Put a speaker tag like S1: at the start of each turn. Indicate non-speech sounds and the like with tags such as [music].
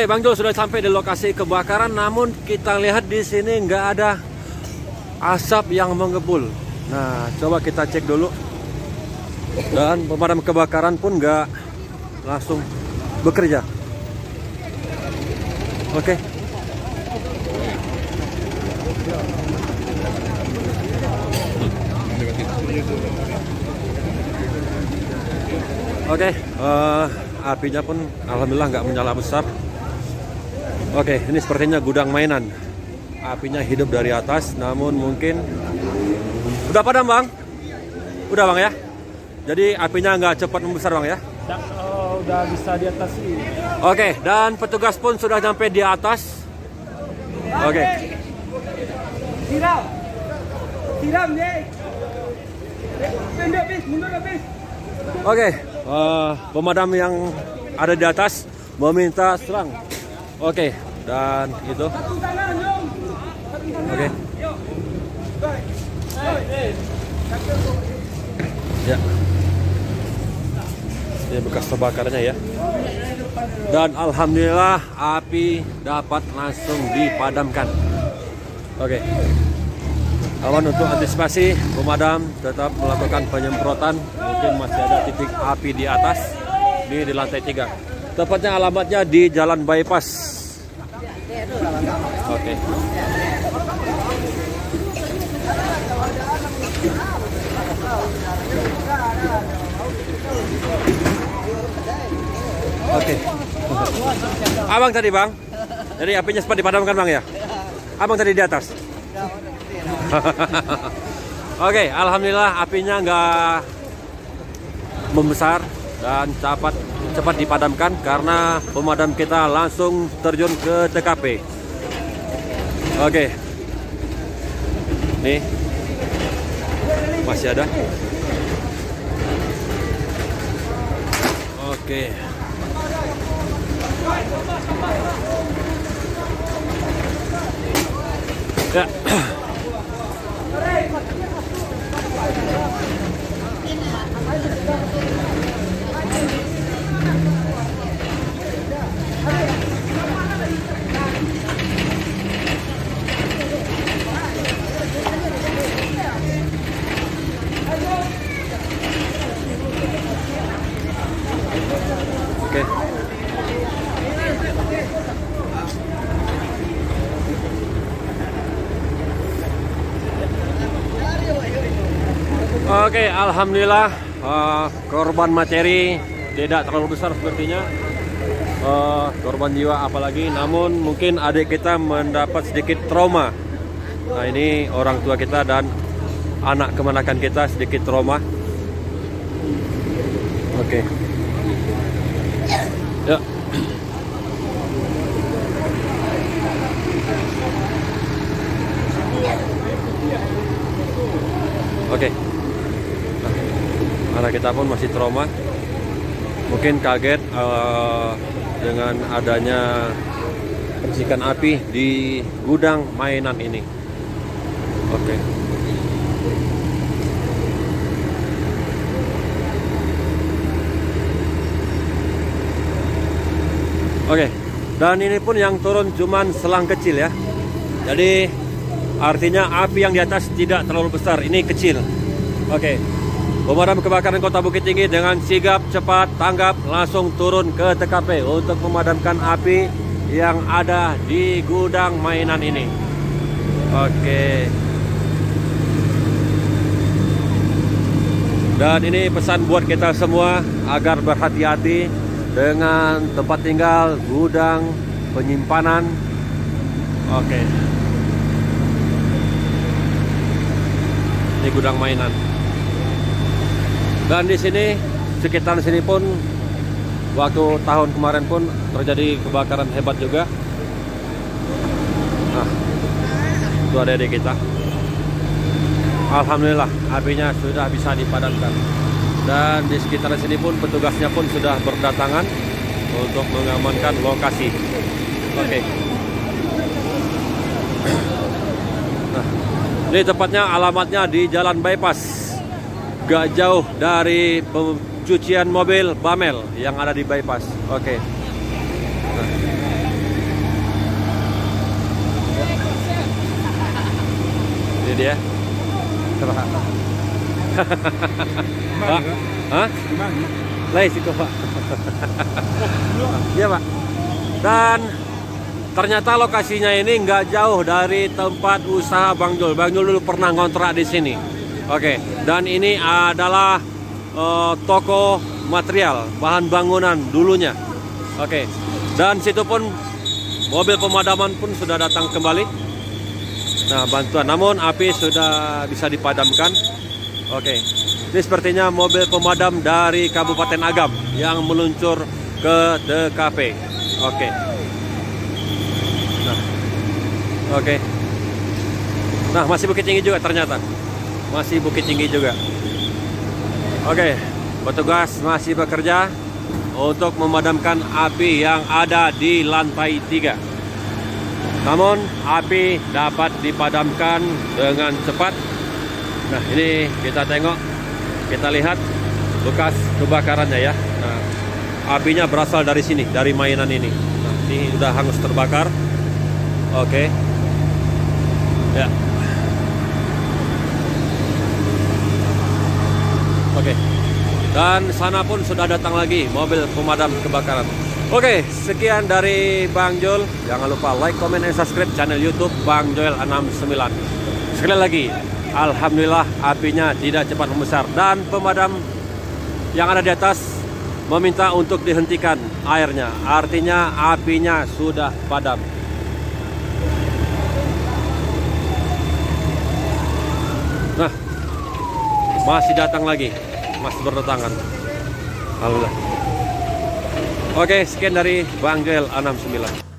S1: Oke, Bang Jul sudah sampai di lokasi kebakaran, namun kita lihat di sini nggak ada asap yang mengepul. Nah, coba kita cek dulu. Dan pemadam kebakaran pun nggak langsung bekerja. Oke. Oke, eh, apinya pun alhamdulillah nggak menyala besar. Oke, ini sepertinya gudang mainan. Apinya hidup dari atas, namun mungkin udah padam bang. Udah bang ya. Jadi apinya nggak cepat membesar bang ya.
S2: Oh, udah bisa di atas sih.
S1: Oke, dan petugas pun sudah sampai di atas. Oke.
S2: Siram. Siram, deh. Pendek, bis. Mundur, bis.
S1: Oke, eh, pemadam yang ada di atas meminta serang. Oke, dan itu. Oke. Ya. Ini bekas terbakarannya ya. Dan alhamdulillah api dapat langsung dipadamkan. Oke. Kawan untuk antisipasi pemadam tetap melakukan penyemprotan. Mungkin masih ada titik api di atas. Ini di lantai tiga. Tepatnya alamatnya di Jalan Bypass. Oke. Oke. Abang tadi bang, jadi apinya sempat dipadamkan bang ya? Abang tadi di atas. [laughs] Oke, alhamdulillah apinya nggak membesar dan cepat cepat dipadamkan karena pemadam kita langsung terjun ke TKP. Oke, nih masih ada. Oke. Ya. Oke. Oke, alhamdulillah eh, korban materi tidak terlalu besar sepertinya. Eh, korban jiwa apalagi, namun mungkin adik kita mendapat sedikit trauma. Nah ini orang tua kita dan anak kemenakan kita sedikit trauma. Oke. Ya. Oke. Nah, anak kita pun masih trauma. Mungkin kaget eh, dengan adanya percikan api di gudang mainan ini. Oke. Oke, dan ini pun yang turun cuman selang kecil ya. Jadi artinya api yang di atas tidak terlalu besar, ini kecil. Oke, pemadam kebakaran Kota Bukit Tinggi dengan sigap cepat tanggap langsung turun ke TKP untuk memadamkan api yang ada di gudang mainan ini. Oke. Dan ini pesan buat kita semua agar berhati-hati dengan tempat tinggal, gudang, penyimpanan. Oke. Ini gudang mainan. Dan di sini sekitar sini pun waktu tahun kemarin pun terjadi kebakaran hebat juga. Nah, itu ada di kita. Alhamdulillah apinya sudah bisa dipadamkan dan di sekitar sini pun petugasnya pun sudah berdatangan untuk mengamankan lokasi. Oke. Okay. Nah, ini tepatnya alamatnya di Jalan Bypass. Gak jauh dari pencucian mobil Bamel yang ada di bypass. Oke. Okay. Nah. Ini dia. Terima kasih. Pak, hah? Situ Pak. Iya Pak. Dan ternyata lokasinya ini nggak jauh dari tempat usaha Bang Jul. Bang Jul dulu pernah ngontrak di sini. Oke. Dan ini adalah uh, toko material bahan bangunan dulunya. Oke. Dan situ pun mobil pemadaman pun sudah datang kembali. Nah bantuan. Namun api sudah bisa dipadamkan. Oke. Ini sepertinya mobil pemadam dari Kabupaten Agam yang meluncur ke TKP. Oke. Nah. Oke. Nah, masih Bukit Tinggi juga ternyata. Masih Bukit Tinggi juga. Oke, petugas masih bekerja untuk memadamkan api yang ada di lantai 3. Namun, api dapat dipadamkan dengan cepat. Nah, ini kita tengok kita lihat bekas kebakarannya ya. Nah, apinya berasal dari sini, dari mainan ini. Nah, ini udah hangus terbakar. Oke. Ya. Oke. Dan sana pun sudah datang lagi mobil pemadam kebakaran. Oke, sekian dari Bang Jol. Jangan lupa like, comment, dan subscribe channel YouTube Bang Joel 69. Sekali lagi, Alhamdulillah apinya tidak cepat membesar dan pemadam yang ada di atas meminta untuk dihentikan airnya. Artinya apinya sudah padam. Nah, masih datang lagi, masih berdatangan. Alhamdulillah. Oke, sekian dari Bang Joel 69.